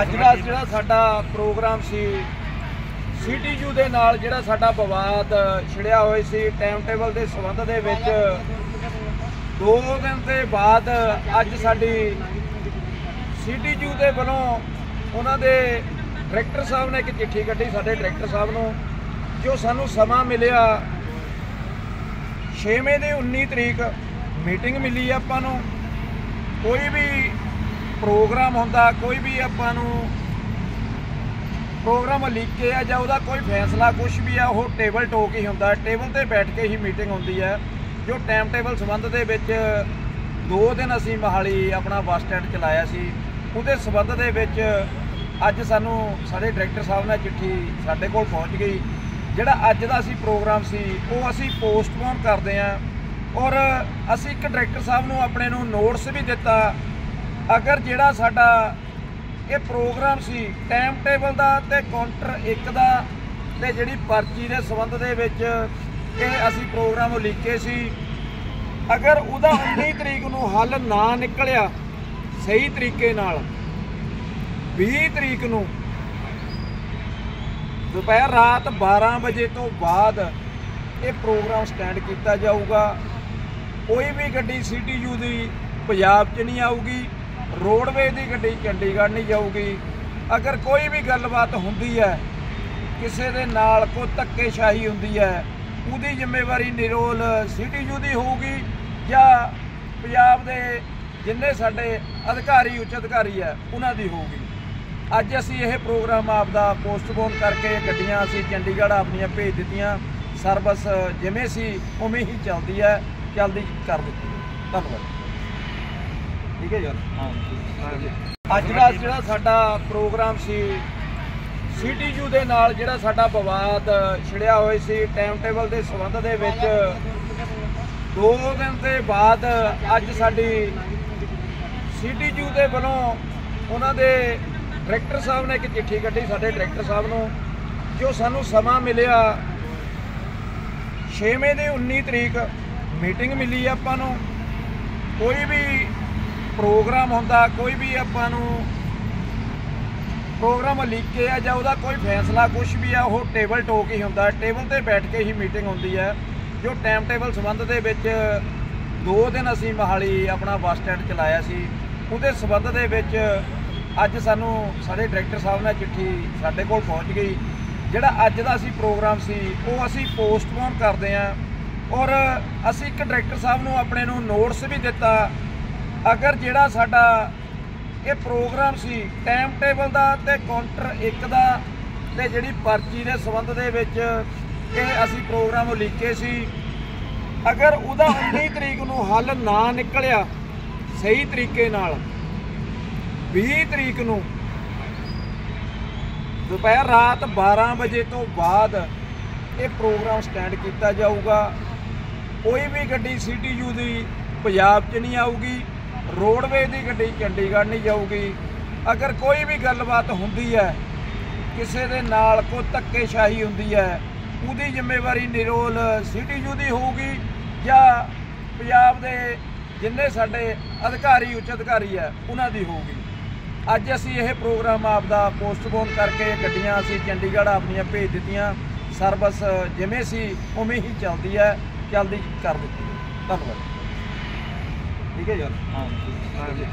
ਅੱਜ ਦਾ ਜਿਹੜਾ ਸਾਡਾ ਪ੍ਰੋਗਰਾਮ ਸੀ ਸੀਟੀਯੂ ਦੇ ਨਾਲ ਜਿਹੜਾ ਸਾਡਾ ਵਿਵਾਦ ਛਿੜਿਆ ਹੋਇਆ ਸੀ ਟਾਈਮ ਟੇਬਲ ਦੇ ਸੰਬੰਧ ਦੇ ਵਿੱਚ, ਦੋ ਦਿਨ ਦੇ ਬਾਅਦ ਅੱਜ ਸਾਡੀ ਸੀਟੀਯੂ ਦੇ ਵੱਲੋਂ ਉਹਨਾਂ ਦੇ ਡਾਇਰੈਕਟਰ ਸਾਹਿਬ ਨੇ ਇੱਕ ਚਿੱਠੀ ਕੱਢੀ ਸਾਡੇ ਡਾਇਰੈਕਟਰ ਸਾਹਿਬ ਨੂੰ, ਜੋ ਸਾਨੂੰ ਸਮਾਂ ਮਿਲਿਆ। 6ਵੇਂ ਦੀ 19 ਤਰੀਕ ਮੀਟਿੰਗ ਮਿਲੀ ਆਪਾਂ ਨੂੰ। ਕੋਈ ਵੀ ਪ੍ਰੋਗਰਾਮ ਹੁੰਦਾ, ਕੋਈ ਵੀ ਆਪਾਂ ਨੂੰ ਪ੍ਰੋਗਰਾਮ ਲਿਖ ਆ ਜਾਂ ਉਹਦਾ ਕੋਈ ਫੈਸਲਾ ਕੁਝ ਵੀ ਆ, ਉਹ ਟੇਬਲ ਟੋਕ ਹੀ ਹੁੰਦਾ। ਟੇਬਲ ਤੇ ਬੈਠ ਕੇ ਹੀ ਮੀਟਿੰਗ ਹੁੰਦੀ ਹੈ ਜੋ ਟਾਈਮ ਟੇਬਲ ਸੰਬੰਧ ਦੇ ਵਿੱਚ ਦੋ ਦਿਨ ਅਸੀਂ ਮਹਾਲੀ ਆਪਣਾ ਬੱਸ ਸਟੈਂਡ ਚਲਾਇਆ ਸੀ। ਉਹਦੇ ਸੰਬੰਧ ਦੇ ਵਿੱਚ ਅੱਜ ਸਾਨੂੰ ਸਾਡੇ ਡਾਇਰੈਕਟਰ ਸਾਹਿਬ ਨਾਲ ਚਿੱਠੀ ਸਾਡੇ ਕੋਲ ਪਹੁੰਚ ਗਈ। ਜਿਹੜਾ ਅੱਜ ਦਾ ਅਸੀਂ ਪ੍ਰੋਗਰਾਮ ਸੀ, ਉਹ ਅਸੀਂ ਪੋਸਟਪੋਨ ਕਰਦੇ ਆਂ। ਔਰ ਅਸੀਂ ਇੱਕ ਡਾਇਰੈਕਟਰ ਸਾਹਿਬ ਨੂੰ ਆਪਣੇ ਨੂੰ ਨੋਟਸ ਵੀ ਦਿੱਤਾ। ਅਗਰ ਜਿਹੜਾ ਸਾਡਾ ਇਹ ਪ੍ਰੋਗਰਾਮ ਸੀ ਟਾਈਮ ਟੇਬਲ ਦਾ ਤੇ ਕਾਊਂਟਰ 1 ਦਾ ਤੇ ਜਿਹੜੀ ਪਰਚੀ ਦੇ ਸੰਬੰਧ ਦੇ ਵਿੱਚ ਇਹ ਅਸੀਂ ਪ੍ਰੋਗਰਾਮ ਉਲੀਕੇ ਸੀ, ਅਗਰ ਉਹਦਾ 19 ਤਰੀਕ ਨੂੰ ਹੱਲ ਨਾ ਨਿਕਲਿਆ ਸਹੀ ਤਰੀਕੇ ਨਾਲ 20 ਤਰੀਕ ਨੂੰ, ਦੁਪਹਿਰ ਰਾਤ 12 ਵਜੇ ਤੋਂ ਬਾਅਦ ਇਹ ਪ੍ਰੋਗਰਾਮ ਸਟੈਂਡ ਕੀਤਾ ਜਾਊਗਾ, ਕੋਈ ਵੀ ਗੱਡੀ ਸੀਟੀਯੂ ਦੀ ਪੰਜਾਬ 'ਚ ਨਹੀਂ ਆਊਗੀ ਰੋਡਵੇ ਦੀ ਗੱਡੀ ਚੰਡੀਗੜ੍ਹ ਨਹੀਂ ਜਾਊਗੀ। ਅਗਰ ਕੋਈ ਵੀ ਗੱਲਬਾਤ ਹੁੰਦੀ ਹੈ, ਕਿਸੇ ਦੇ ਨਾਲ ਕੋਈ ਧੱਕੇਸ਼ਾਹੀ ਹੁੰਦੀ ਹੈ, ਉਹਦੀ ਜ਼ਿੰਮੇਵਾਰੀ ਨਿਰੋਲ ਸੀਟੀਯੂ ਦੀ ਹੋਊਗੀ ਜਾਂ ਪੰਜਾਬ ਦੇ ਜਿੰਨੇ ਸਾਡੇ ਅਧਿਕਾਰੀ, ਉੱਚ ਅਧਿਕਾਰੀ ਹੈ, ਉਹਨਾਂ ਦੀ ਹੋਊਗੀ। ਅੱਜ ਅਸੀਂ ਇਹ ਪ੍ਰੋਗਰਾਮ ਆਪਦਾ ਪੋਸਟਪੋਨ ਕਰਕੇ ਗੱਡੀਆਂ ਅਸੀਂ ਚੰਡੀਗੜ੍ਹ ਆਪਣੀਆਂ ਭੇਜ ਦਿੱਤੀਆਂ। ਸਰਵਿਸ ਜਿਵੇਂ ਸੀ, ਉਵੇਂ ਹੀ ਚੱਲਦੀ ਹੈ ਜਲਦੀ ਕਰ ਦਿੱਤੀ ਧੰਨਵਾਦ। ਠੀਕ ਹੈ ਜੀ? ਅੱਜ ਦਾ ਜਿਹੜਾ ਸਾਡਾ ਪ੍ਰੋਗਰਾਮ ਸੀ ਸੀਟੀਯੂ ਦੇ ਨਾਲ ਜਿਹੜਾ ਸਾਡਾ ਵਿਵਾਦ ਛਿੜਿਆ ਹੋਇਆ ਸੀ ਟਾਈਮ ਟੇਬਲ ਦੇ ਸੰਬੰਧ ਦੇ ਵਿੱਚ ਦੋ ਦਿਨ ਦੇ ਬਾਅਦ ਅੱਜ ਸਾਡੀ ਸੀਟੀਯੂ ਦੇ ਵੱਲੋਂ ਉਹਨਾਂ ਦੇ ਡਾਇਰੈਕਟਰ ਸਾਹਿਬ ਨੇ ਇੱਕ ਚਿੱਠੀ ਕੱਢੀ ਸਾਡੇ ਡਾਇਰੈਕਟਰ ਸਾਹਿਬ ਨੂੰ ਜੋ ਸਾਨੂੰ ਸਮਾਂ ਮਿਲਿਆ। 6ਵੇਂ ਦੀ 19 ਤਰੀਕ ਮੀਟਿੰਗ ਮਿਲੀ ਆਪਾਂ ਨੂੰ। ਕੋਈ ਵੀ ਪ੍ਰੋਗਰਾਮ ਹੁੰਦਾ, ਕੋਈ ਵੀ ਆਪਾਂ ਨੂੰ ਪ੍ਰੋਗਰਾਮ ਲਿਖ ਕੇ ਆ ਜਾਂ ਉਹਦਾ ਕੋਈ ਫੈਸਲਾ ਕੁਝ ਵੀ ਆ, ਉਹ ਟੇਬਲ ਟੋਕ ਹੀ ਹੁੰਦਾ। ਟੇਬਲ ਤੇ ਬੈਠ ਕੇ ਹੀ ਮੀਟਿੰਗ ਹੁੰਦੀ ਹੈ ਜੋ ਟਾਈਮ ਟੇਬਲ ਸੰਬੰਧ ਦੇ ਵਿੱਚ ਦੋ ਦਿਨ ਅਸੀਂ ਮਹਾਲੀ ਆਪਣਾ ਬੱਸ ਸਟੈਂਡ ਚਲਾਇਆ ਸੀ। ਉਹਦੇ ਸੰਬੰਧ ਦੇ ਵਿੱਚ ਅੱਜ ਸਾਨੂੰ ਸਾਡੇ ਡਾਇਰੈਕਟਰ ਸਾਹਿਬ ਨਾਲ ਚਿੱਠੀ ਸਾਡੇ ਕੋਲ ਪਹੁੰਚ ਗਈ। ਜਿਹੜਾ ਅੱਜ ਦਾ ਅਸੀਂ ਪ੍ਰੋਗਰਾਮ ਸੀ, ਉਹ ਅਸੀਂ ਪੋਸਟਪੋਨ ਕਰਦੇ ਆਂ। ਔਰ ਅਸੀਂ ਇੱਕ ਡਾਇਰੈਕਟਰ ਸਾਹਿਬ ਨੂੰ ਆਪਣੇ ਨੂੰ ਨੋਟਸ ਵੀ ਦਿੱਤਾ। ਅਗਰ ਜਿਹੜਾ ਸਾਡਾ ਇਹ ਪ੍ਰੋਗਰਾਮ ਸੀ ਟਾਈਮ ਟੇਬਲ ਦਾ ਤੇ ਕਾਊਂਟਰ 1 ਦਾ ਤੇ ਜਿਹੜੀ ਪਰਚੀ ਦੇ ਸੰਬੰਧ ਦੇ ਵਿੱਚ ਇਹ ਅਸੀਂ ਪ੍ਰੋਗਰਾਮ ਉਲੀਕੇ ਸੀ, ਅਗਰ ਉਹਦਾ 19 ਤਰੀਕ ਨੂੰ ਹੱਲ ਨਾ ਨਿਕਲਿਆ ਸਹੀ ਤਰੀਕੇ ਨਾਲ 20 ਤਰੀਕ ਨੂੰ, ਦੁਪਹਿਰ ਰਾਤ 12 ਵਜੇ ਤੋਂ ਬਾਅਦ ਇਹ ਪ੍ਰੋਗਰਾਮ ਸਟੈਂਡ ਕੀਤਾ ਜਾਊਗਾ। ਕੋਈ ਵੀ ਗੱਡੀ ਸੀਟੀਯੂ ਦੀ ਪੰਜਾਬ 'ਚ ਨਹੀਂ ਆਊਗੀ। ਰੋਡਵੇ ਦੀ ਗੱਡੀ ਚੰਡੀਗੜ੍ਹ ਨਹੀਂ ਜਾਊਗੀ। ਅਗਰ ਕੋਈ ਵੀ ਗੱਲਬਾਤ ਹੁੰਦੀ ਹੈ, ਕਿਸੇ ਦੇ ਨਾਲ ਕੋਈ ਧੱਕੇਸ਼ਾਹੀ ਹੁੰਦੀ ਹੈ, ਉਹਦੀ ਜ਼ਿੰਮੇਵਾਰੀ ਨਿਰੋਲ ਸੀਟੀਯੂ ਦੀ ਹੋਊਗੀ ਜਾਂ ਪੰਜਾਬ ਦੇ ਜਿੰਨੇ ਸਾਡੇ ਅਧਿਕਾਰੀ, ਉੱਚ ਅਧਿਕਾਰੀ ਹੈ, ਉਹਨਾਂ ਦੀ ਹੋਊਗੀ। ਅੱਜ ਅਸੀਂ ਇਹ ਪ੍ਰੋਗਰਾਮ ਆਪਦਾ ਪੋਸਟਪੋਨ ਕਰਕੇ ਗੱਡੀਆਂ ਅਸੀਂ ਚੰਡੀਗੜ੍ਹ ਆਪਣੀਆਂ ਭੇਜ ਦਿੱਤੀਆਂ। ਸਰਵਿਸ ਜਿਵੇਂ ਸੀ, ਉਵੇਂ ਹੀ ਚੱਲਦੀ ਹੈ ਜਲਦੀ ਕਰ ਦਿੱਤੀ। ਧੰਨਵਾਦ। ਧੰਨਵਾਦ ਠੀਕ ਹੈ ਜੀ